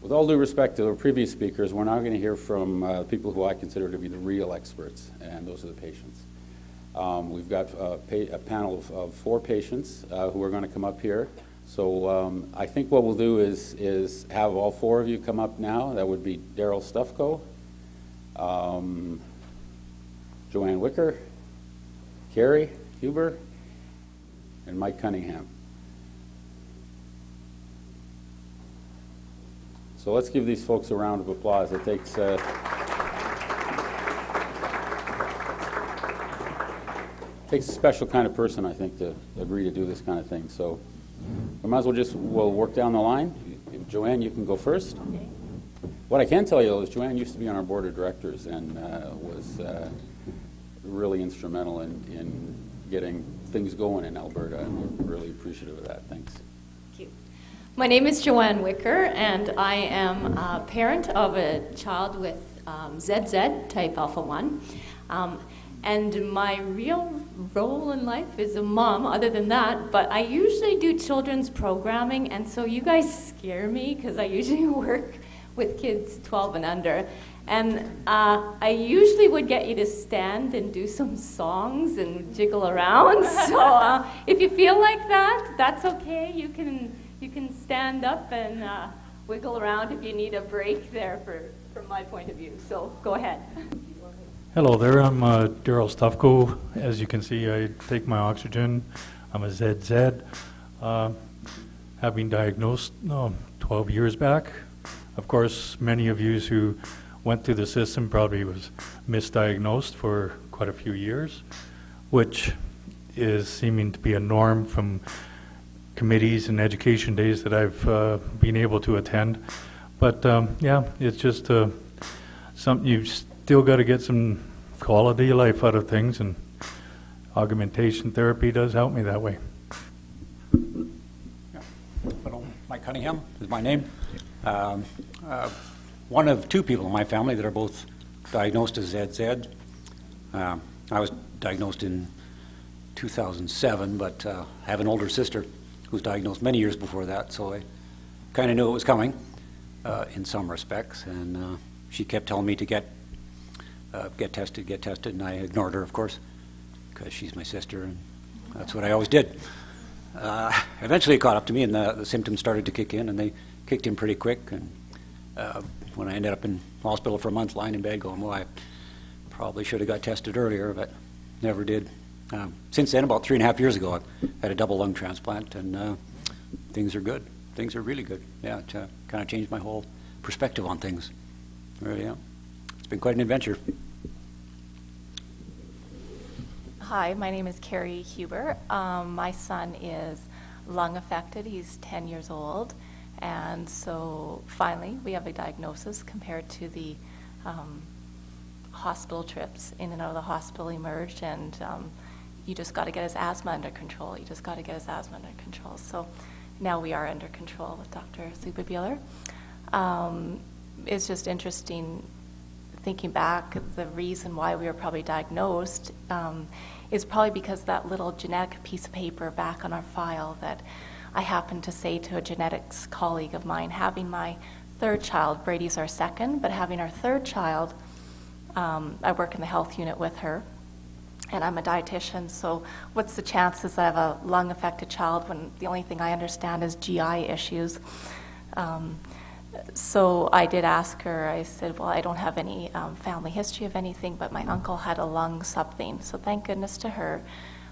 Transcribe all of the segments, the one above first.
With all due respect to the previous speakers, we're now going to hear from uh, people who I consider to be the real experts, and those are the patients. Um, we've got uh, pa- a panel of, of four patients uh, who are going to come up here. So um, I think what we'll do is, is have all four of you come up now. That would be Daryl Stuffco, um, Joanne Wicker, Kerry Huber, and Mike Cunningham. So let's give these folks a round of applause. It takes. Uh, takes a special kind of person, I think, to agree to do this kind of thing. So we might as well just we'll work down the line. Joanne, you can go first. What I can tell you is Joanne used to be on our board of directors and uh, was uh, really instrumental in, in getting things going in Alberta, and we're really appreciative of that. Thanks. My name is Joanne Wicker, and I am a parent of a child with um, ZZ type alpha 1. Um, and my real role in life is a mom, other than that, but I usually do children's programming, and so you guys scare me because I usually work with kids 12 and under. And uh, I usually would get you to stand and do some songs and jiggle around. So uh, if you feel like that, that's okay. You can you can stand up and uh, wiggle around if you need a break there for from my point of view. So go ahead. Hello there, I'm uh, Daryl Stuffco. As you can see, I take my oxygen. I'm a ZZ. Uh, have been diagnosed 12 years back. Of course, many of you who went through the system probably was misdiagnosed for quite a few years, which is seeming to be a norm from committees and education days that I've uh, been able to attend. But um, yeah, it's just uh, something you've still got to get some quality of life out of things, and augmentation therapy does help me that way. Mike Cunningham is my name. Um, uh, one of two people in my family that are both diagnosed as ZZ. Uh, I was diagnosed in 2007, but uh, I have an older sister was diagnosed many years before that, so I kind of knew it was coming uh, in some respects, and uh, she kept telling me to get uh, get tested, get tested, and I ignored her, of course, because she's my sister, and that's what I always did. Uh, eventually, it caught up to me, and the, the, symptoms started to kick in, and they kicked in pretty quick. And uh, when I ended up in hospital for a month, lying in bed, going, "Well, I probably should have got tested earlier, but never did." Um, since then, about three and a half years ago, I had a double lung transplant, and uh, things are good. Things are really good. Yeah, it uh, kind of changed my whole perspective on things. Really, yeah It's been quite an adventure. Hi, my name is Kerry Huber. Um, my son is lung affected. He's 10 years old. And so finally, we have a diagnosis compared to the um, hospital trips in and out of the hospital emerged. And um, you just got to get his asthma under control. You just got to get his asthma under control. So now we are under control with Dr. Zubabuehler. Um, it's just interesting thinking back, the reason why we were probably diagnosed um, is probably because that little genetic piece of paper back on our file that I happened to say to a genetics colleague of mine, having my third child, Brady's our second, but having our third child, um, I work in the health unit with her, and I'm a dietitian. So, what's the chances I have a lung affected child when the only thing I understand is GI issues? Um, so I did ask her, I said, Well, I don't have any um, family history of anything, but my uncle had a lung something. So thank goodness to her.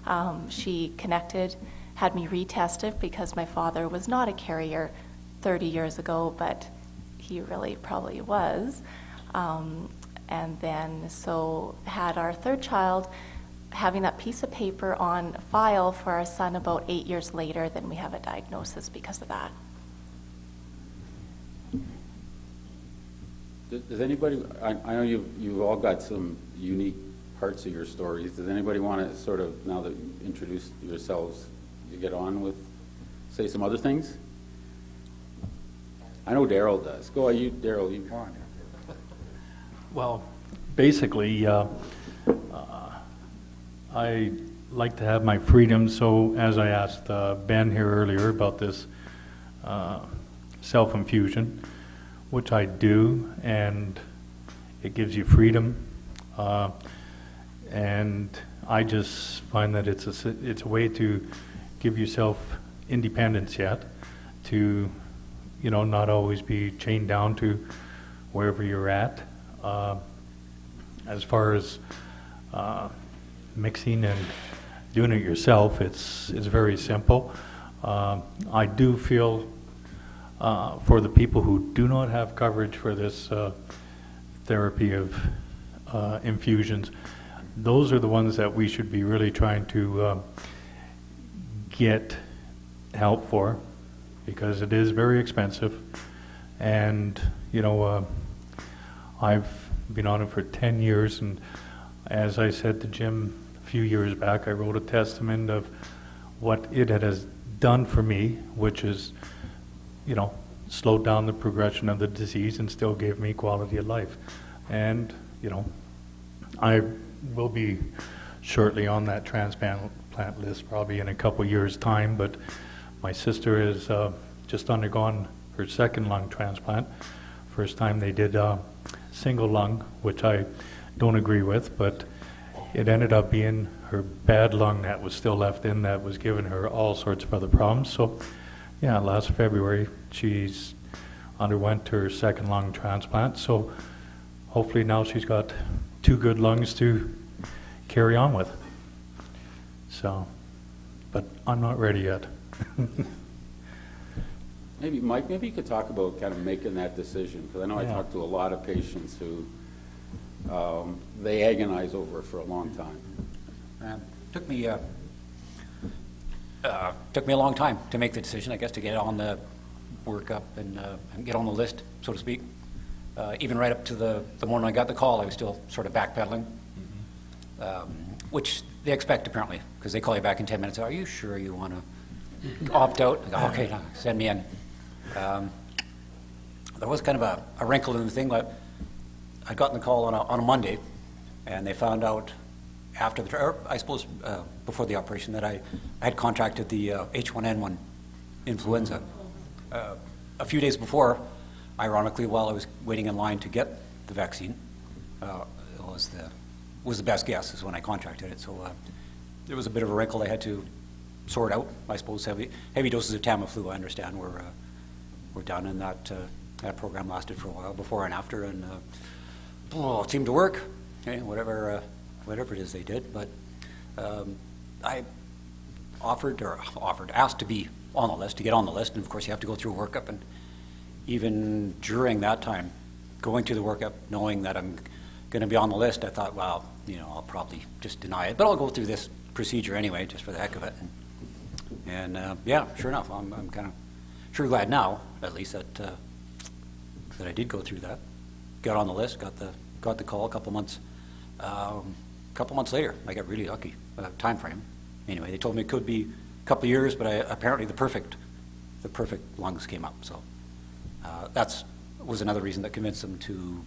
Um, she connected, had me retested because my father was not a carrier 30 years ago, but he really probably was. Um, and then, so had our third child having that piece of paper on file for our son about eight years later, then we have a diagnosis because of that. Does anybody, I, I know you've, you've all got some unique parts of your stories. Does anybody want to sort of, now that you introduced yourselves, you get on with, say some other things? I know Daryl does. Go, you, Daryl, you. on. Well, basically, uh, uh, I like to have my freedom. So, as I asked uh, Ben here earlier about this uh, self infusion, which I do, and it gives you freedom. Uh, and I just find that it's a, it's a way to give yourself independence yet, to, you know, not always be chained down to wherever you're at. Uh, as far as uh, mixing and doing it yourself, it's, it's very simple. Uh, I do feel uh, for the people who do not have coverage for this uh, therapy of uh, infusions, those are the ones that we should be really trying to uh, get help for because it is very expensive. And, you know, uh, I've been on it for 10 years, and as I said to Jim few years back, I wrote a testament of what it has done for me, which is, you know, slowed down the progression of the disease and still gave me quality of life. And, you know, I will be shortly on that transplant list, probably in a couple years' time, but my sister has uh, just undergone her second lung transplant. First time they did uh, single lung, which I don't agree with, but it ended up being her bad lung that was still left in that was giving her all sorts of other problems. So, yeah, last February she's underwent her second lung transplant. So, hopefully now she's got two good lungs to carry on with. So, but I'm not ready yet. Maybe, Mike, maybe you could talk about kind of making that decision, because I know I talked to a lot of patients who, um, they agonize over it for a long time. Um, Took me, uh, uh, took me a long time to make the decision, I guess, to get on the workup and uh, and get on the list, so to speak. Uh, Even right up to the, the morning I got the call, I was still sort of backpedaling, um, which they expect apparently, because they call you back in 10 minutes, are you sure you want to opt out? Go, Okay, no, send me in. Um, There was kind of a a wrinkle in the thing, but I'd gotten the call on a, on a Monday, and they found out after the, or I suppose uh, before the operation, that I, I had contracted the uh, H1N1 influenza. Uh, a few days before, ironically, while I was waiting in line to get the vaccine, uh, it was the was the best guess is when I contracted it. So uh, there was a bit of a wrinkle I had to sort out. I suppose heavy heavy doses of Tamiflu, I understand, were uh, were done, and that that program lasted for a while before and after, and oh, it seemed to work. Okay, whatever uh, whatever it is they did, but um, I offered or offered asked to be on the list to get on the list, and of course you have to go through a workup, and even during that time, going through the workup, knowing that I'm going to be on the list, I thought, well, you know, I'll probably just deny it, but I'll go through this procedure anyway, just for the heck of it. And, and uh, yeah, sure enough, I'm, I'm kind of sure glad now, at least that uh, that I did go through that. Got on the list, got the got the call a couple months. Um, couple months later, I got really lucky. Uh, time frame. Anyway, they told me it could be a couple of years, but I, apparently the perfect the perfect lungs came up. So uh, that's was another reason that convinced them to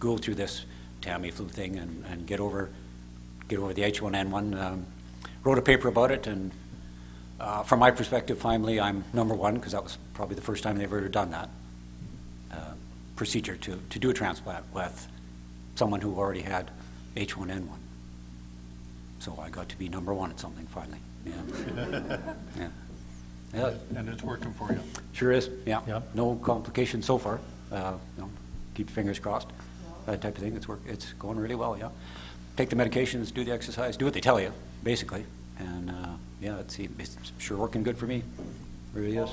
go through this Tamiflu thing and, and get over get over the H1N1. Um, wrote a paper about it, and uh, from my perspective, finally, I'm number one because that was probably the first time they've ever done that procedure to, to do a transplant with someone who already had H1N1. So I got to be number one at something finally. Yeah. yeah. Yeah. And it's working for you. Sure is, yeah. Yeah. No complications so far. Uh, you know, keep fingers crossed. That type of thing. It's work. It's going really well. Yeah. Take the medications, do the exercise, do what they tell you, basically. And uh, yeah, it's, it's sure working good for me. Really is.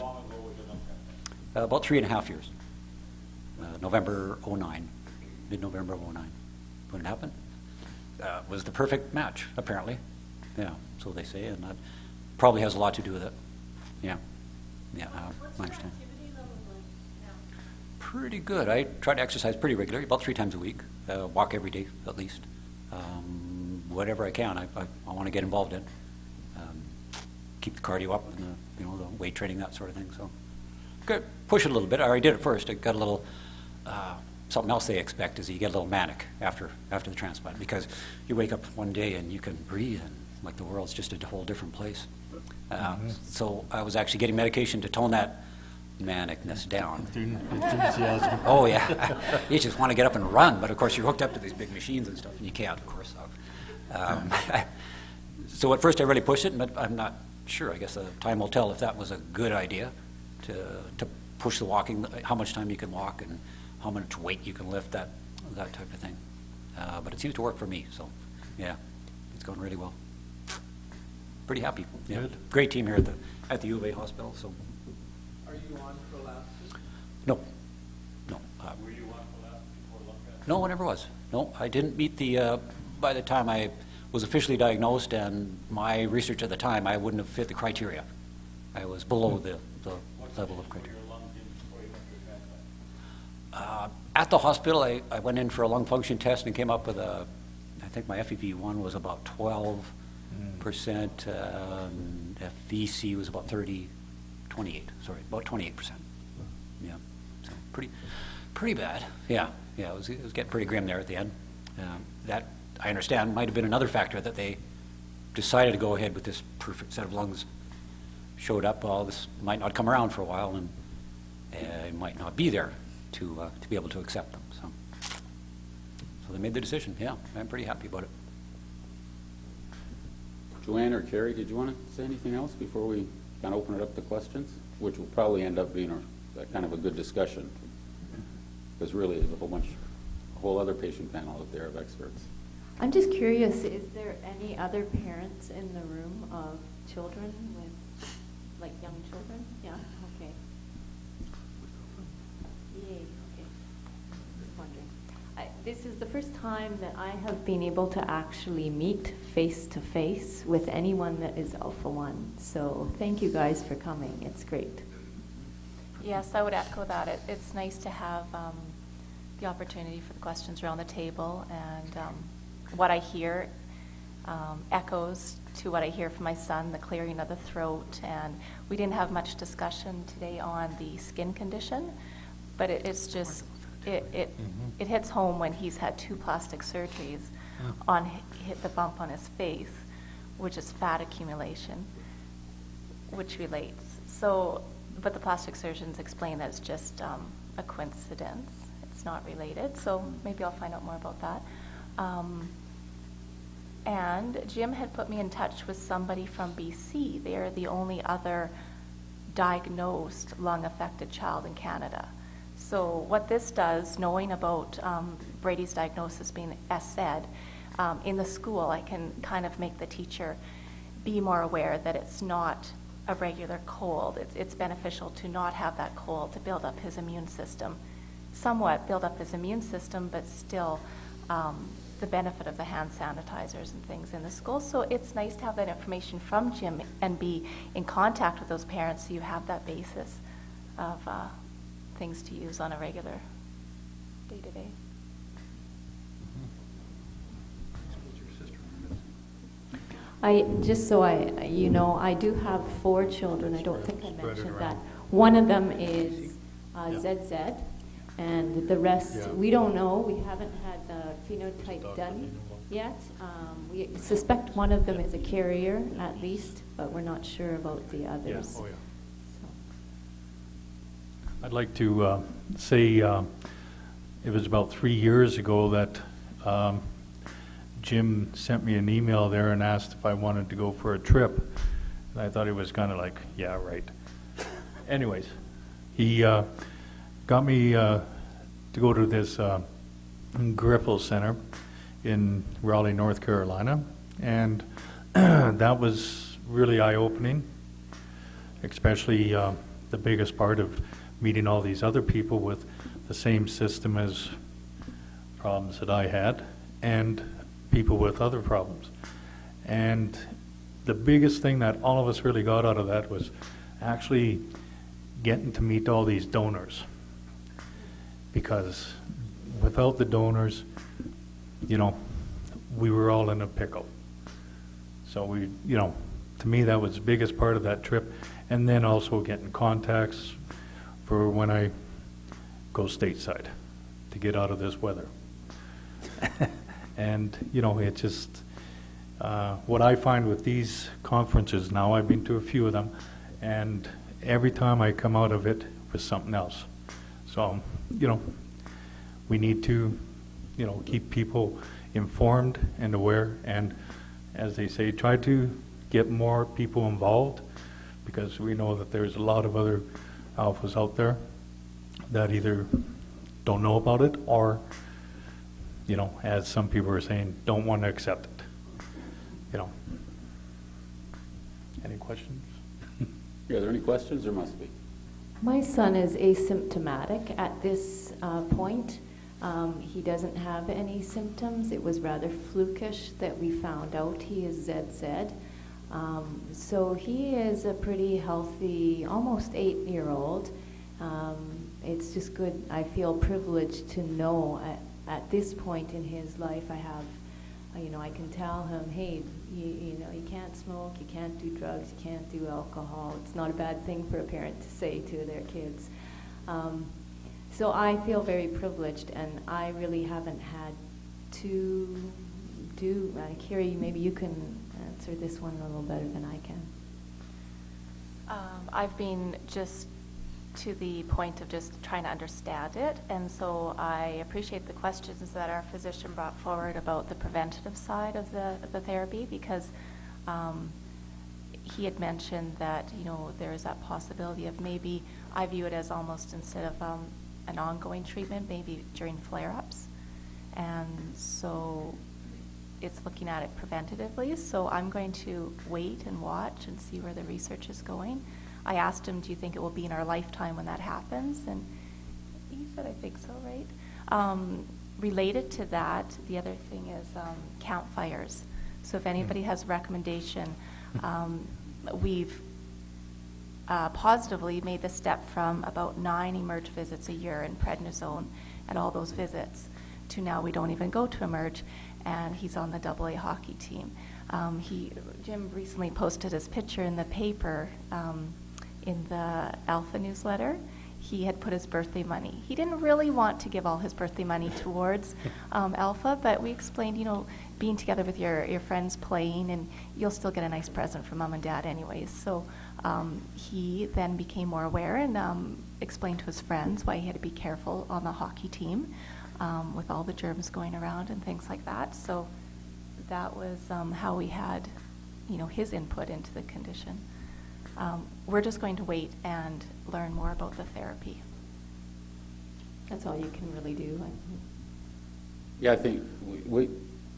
Uh, about three and a half years. Uh, November 09, mid-November 09. When it happened, uh, was the perfect match, apparently. Yeah, so they say, and that probably has a lot to do with it. Yeah, yeah, uh, I understand. Pretty good. I try to exercise pretty regularly, about three times a week. Uh, walk every day, at least. Um, whatever I can, I, I, I want to get involved in. Um, keep the cardio up and the, you know, the weight training, that sort of thing. So, good. Push it a little bit. I already did it first. It got a little. Uh, something else they expect is you get a little manic after after the transplant because you wake up one day and you can breathe and like the world's just a whole different place. Uh, So I was actually getting medication to tone that manicness down. Enthusiasm. Oh, yeah. you just want to get up and run, but of course you're hooked up to these big machines and stuff, and you can't, of course. So, um, so at first I really pushed it, but I'm not sure. I guess uh, time will tell if that was a good idea to, to push the walking, how much time you can walk and how much weight you can lift, that, that type of thing. Uh, but it seems to work for me, so yeah, it's going really well. Pretty happy. Yeah. Good. Great team here at the, at the U of A hospital, so. Are you on Prolastin? No, no. uh, Were you on for that before Lungfest? No, I never was. No, I didn't meet the, uh, by the time I was officially diagnosed and my research at the time, I wouldn't have fit the criteria. I was below the, the level of criteria. Uh, At the hospital, I, I went in for a lung function test and came up with a, I think my FEV1 was about 12 percent, um, FVC was about 30, 28, sorry, about 28 percent. Yeah, so pretty, pretty bad. Yeah, yeah, it was, it was getting pretty grim there at the end. Um, That, I understand, might have been another factor that they decided to go ahead with this perfect set of lungs. Showed up, well, this might not come around for a while, and uh, it might not be there to, uh, to be able to accept them, so. So they made the decision, yeah, I'm pretty happy about it. Joanne or Kerry, did you want to say anything else before we kind of open it up to questions? Which will probably end up being a, a kind of a good discussion. Because really, there's a whole bunch, a whole other patient panel out there of experts. I'm just curious, is there any other parents in the room of children with, like, young children? Yeah, okay. Yay, okay. Just wondering. I- This is the first time that I have been able to actually meet face-to-face with anyone that is Alpha One. So thank you guys for coming. It's great. Yes, I would echo that. It, it's nice to have um, the opportunity for the questions around the table, and um, what I hear um, echoes to what I hear from my son, the clearing of the throat, and we didn't have much discussion today on the skin condition, but it, it's just, it, it, it hits home when he's had two plastic surgeries on, hit the bump on his face, which is fat accumulation which relates. So, but the plastic surgeons explain that it's just um, a coincidence. It's not related. So maybe I'll find out more about that. Um, and Jim had put me in touch with somebody from BC. They are the only other diagnosed lung affected child in Canada. So what this does, knowing about um, Brady's diagnosis being SZ, um, in the school, I can kind of make the teacher be more aware that it's not a regular cold. It's, it's beneficial to not have that cold, to build up his immune system, somewhat build up his immune system, but still um, the benefit of the hand sanitizers and things in the school. So it's nice to have that information from Jim and be in contact with those parents so you have that basis of uh, things to use on a regular day to day. I, just so I, you know, I do have four children, I don't think I mentioned that. One of them is uh, Yeah. ZZ, and the rest, Yeah. we don't know, we haven't had the phenotype done yet. Um, We suspect one of them is a carrier, at least, but we're not sure about the Yeah, others. I'd like to uh, say, uh, it was about three years ago that um, Jim sent me an email there and asked if I wanted to go for a trip. And I thought he was kind of like, yeah, right. Anyways, he uh, got me uh, to go to this uh, Grifols Center in Raleigh, North Carolina, and that was really eye-opening especially uh, the biggest part of meeting all these other people with the same system as problems that I had, and people with other problems. And the biggest thing that all of us really got out of that was actually getting to meet all these donors. Because without the donors, you know, we were all in a pickle. So we, you know, to me, that was the biggest part of that trip. And then also getting contacts for when I go stateside to get out of this weather. and, you know, it just, uh, what I find with these conferences now, I've been to a few of them, and every time I come out of it with something else. So, you know, we need to, you know, keep people informed and aware, and as they say, try to get more people involved, because we know that there's a lot of other alphas out there that either don't know about it or, you know, as some people are saying, don't want to accept it. You know. Any questions? Yeah, are there any questions? There must be. My son is asymptomatic at this uh, point. Um, he doesn't have any symptoms. It was rather flukish that we found out he is ZZ. Um, so he is a pretty healthy, almost eight year old. Um, it's just good. I feel privileged to know at, at this point in his life, I have, uh, you know, I can tell him, hey, you, you know, you can't smoke, you can't do drugs, you can't do alcohol. It's not a bad thing for a parent to say to their kids. Um, so I feel very privileged, and I really haven't had to do. Uh, Kerry, maybe you can answer this one a little better than I can. Um, I've been just to the point of just trying to understand it, and so I appreciate the questions that our physician brought forward about the preventative side of the, the therapy because um, he had mentioned that you know there is that possibility of maybe I view it as almost instead of um, an ongoing treatment, maybe during flare-ups, and so it's looking at it preventatively. So I'm going to wait and watch and see where the research is going. I asked him, "Do you think it will be in our lifetime when that happens?" And he said, "I think so." Right. Um, related to that, the other thing is um, campfires. So if anybody has a recommendation, um, we've uh, positively made the step from about nine emerge visits a year in prednisone at all those visits to now we don't even go to emerge, and he's on the double A hockey team. Um, he Jim recently posted his picture in the paper um, in the Alpha newsletter. He had put his birthday money. He didn't really want to give all his birthday money towards um, Alpha, but we explained, you know, being together with your, your friends playing, and you'll still get a nice present from mom and dad, anyways. So um, he then became more aware and um, explained to his friends why he had to be careful on the hockey team um, with all the germs going around and things like that. So that was um, how we had, you know, his input into the condition. Um, we're just going to wait and learn more about the therapy. That's all you can really do. Yeah, I think we, we,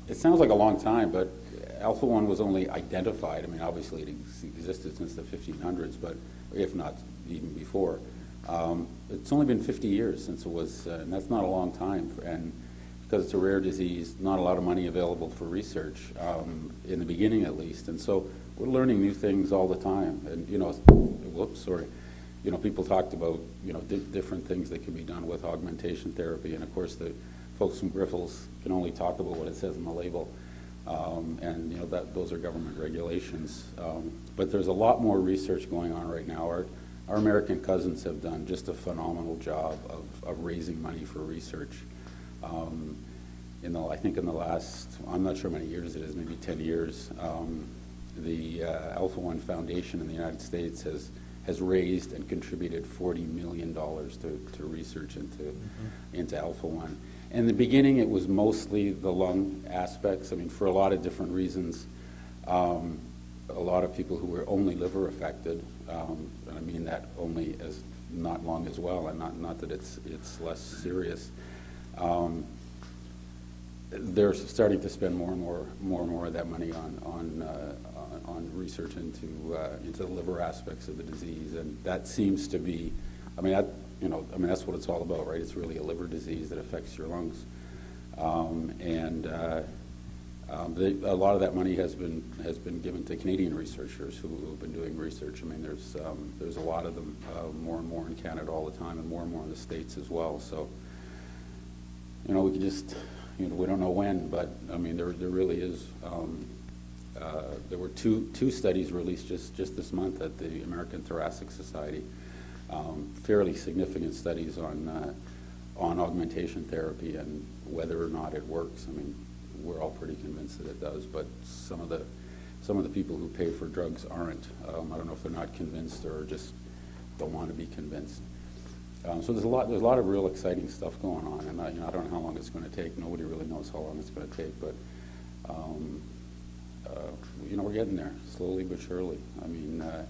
it sounds like a long time, but Alpha 1 was only identified. I mean, obviously it existed since the 1500s, but if not even before. Um, it's only been 50 years since it was, uh, and that's not a long time. For, and because it's a rare disease, not a lot of money available for research, um, in the beginning at least. And so we're learning new things all the time. And, you know, whoops, sorry. You know, people talked about, you know, di- different things that can be done with augmentation therapy. And of course, the folks from Grifols can only talk about what it says on the label. Um, and, you know, that, those are government regulations. Um, but there's a lot more research going on right now. Our, our American cousins have done just a phenomenal job of, of raising money for research. Um, in the, I think in the last, I'm not sure how many years it is, maybe 10 years, um, the uh, Alpha One Foundation in the United States has has raised and contributed $40 million to, to research into, mm-hmm. into Alpha One. In the beginning, it was mostly the lung aspects. I mean, for a lot of different reasons. Um, a lot of people who were only liver affected, um, I mean that only as not long as well, and not, not that it's, it's less serious. Um, they're starting to spend more and more, more and more of that money on, on, uh, on research into, uh, into the liver aspects of the disease, and that seems to be, I mean, that, you know, I mean, that's what it's all about, right? It's really a liver disease that affects your lungs. Um, and uh, um, they, a lot of that money has been has been given to Canadian researchers who, have been doing research. I mean, there's um, there's a lot of them, uh, more and more in Canada all the time, and more and more in the states as well. So, you know, we can just, you know, we don't know when, but I mean, there there really is. Um, uh, there were two two studies released just just this month at the American Thoracic Society, um, fairly significant studies on uh, on augmentation therapy and whether or not it works. I mean we're all pretty convinced that it does, but some of the some of the people who pay for drugs aren't. Um, I don't know if they're not convinced or just don't want to be convinced. Um, So there's a lot, there's a lot of real exciting stuff going on, and I, you know, I don't know how long it's going to take. Nobody really knows how long it's going to take, but, um, uh, you know, we're getting there, slowly but surely. I mean, uh,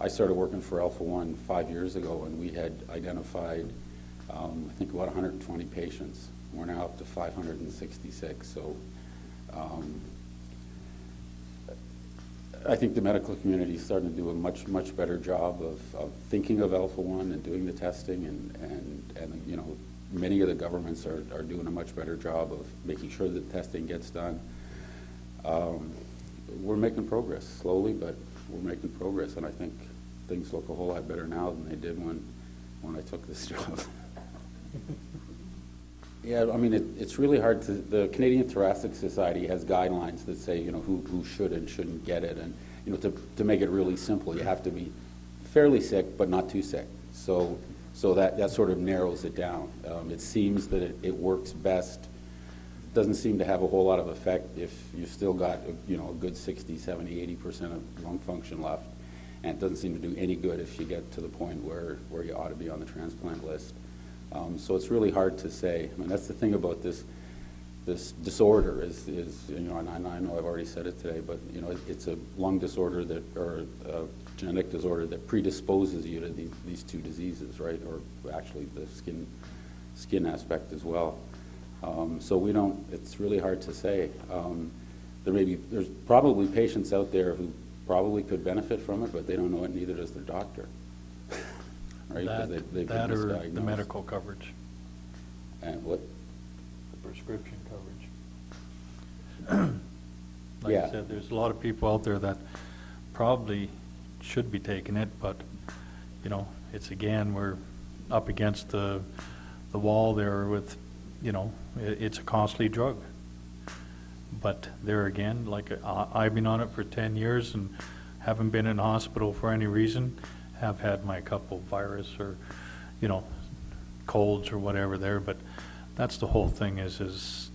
I started working for Alpha One five years ago, and we had identified, um, I think, about 120 patients. We're now up to 566, so um, I think the medical community is starting to do a much, much better job of, of thinking of Alpha One and doing the testing, and, and, and you know, many of the governments are, are doing a much better job of making sure that testing gets done. Um, we're making progress, slowly, but we're making progress, and I think things look a whole lot better now than they did when, when I took this job. Yeah, I mean, it, it's really hard to, the Canadian Thoracic Society has guidelines that say, you know, who, who should and shouldn't get it. And, you know, to, to make it really simple, you have to be fairly sick, but not too sick. So, so that, that sort of narrows it down. Um, it seems that it, it works best, doesn't seem to have a whole lot of effect if you've still got, you know, a good 60, 70, 80% of lung function left. And it doesn't seem to do any good if you get to the point where, where you ought to be on the transplant list. Um, so it's really hard to say. I mean, that's the thing about this this disorder is, is you know, and I, know I've already said it today, but you know, it, it's a lung disorder that, or a genetic disorder that predisposes you to these, these two diseases, right? Or actually the skin skin aspect as well. Um, so we don't. It's really hard to say. Um, there may be. There's probably patients out there who probably could benefit from it, but they don't know it. Neither does their doctor. Right? 'Cause That, they- they've been that or the misdiagnosed. medical coverage, And what? the prescription coverage. Like Yeah. I said, there's a lot of people out there that probably should be taking it, but, you know, it's again, we're up against the, the wall there with, you know, i it's a costly drug. But there again, like, I, I've been on it for ten years and haven't been in hospital for any reason, have had my couple virus or, you know, colds or whatever there, but that's the whole thing is, is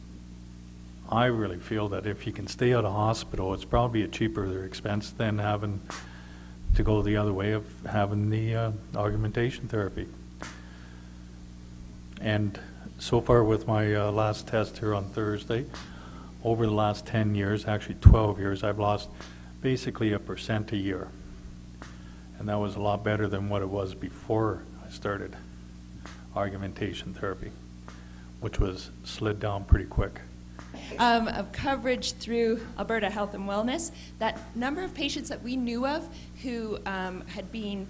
I really feel that if you can stay out of hospital, it's probably a cheaper expense than having to go the other way of having the uh, augmentation therapy. And so far with my uh, last test here on Thursday, over the last 10 years, actually 12 years, I've lost basically a percent a year. And that was a lot better than what it was before I started argumentation therapy, which was slid down pretty quick. um, of coverage through Alberta Health and Wellness. That number of patients that we knew of who um, had been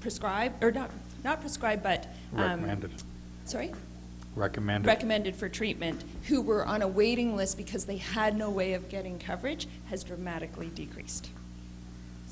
prescribed, or not, not prescribed, but. um, Recommended. Sorry? Recommended. Recommended for treatment, who were on a waiting list because they had no way of getting coverage, has dramatically decreased.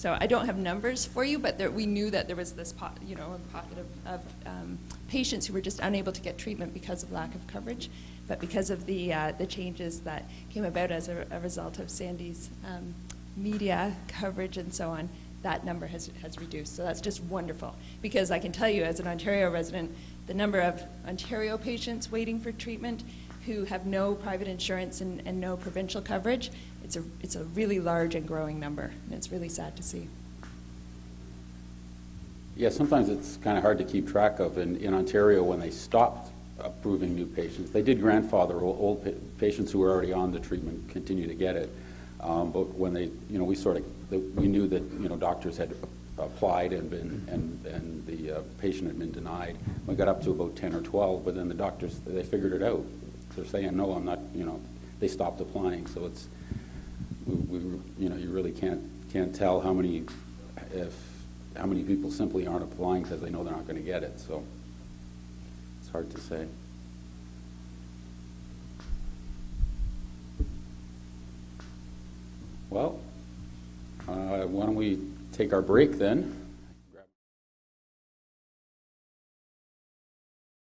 So I don't have numbers for you, but there, we knew that there was this, po- you know, a pocket of, of um, patients who were just unable to get treatment because of lack of coverage. But because of the, uh, the changes that came about as a, a result of Sandy's um, media coverage and so on, that number has, has reduced. So that's just wonderful. Because I can tell you, as an Ontario resident, the number of Ontario patients waiting for treatment who have no private insurance and, and no provincial coverage, it's a, it's a really large and growing number, and it's really sad to see. Yeah, sometimes it's kind of hard to keep track of. In, in Ontario, when they stopped approving new patients, they did grandfather old pa- patients who were already on the treatment continue to get it. Um, but when they, you know, we sort of, we knew that, you know, doctors had applied and been, and, and the uh, patient had been denied. We got up to about 10 or 12, but then the doctors, they figured it out. They're saying, no, I'm not, you know, they stopped applying. So it's, we, you know, you really can't, can't tell how many, if, how many people simply aren't applying because they know they're not going to get it, so it's hard to say. Well, uh, why don't we take our break then?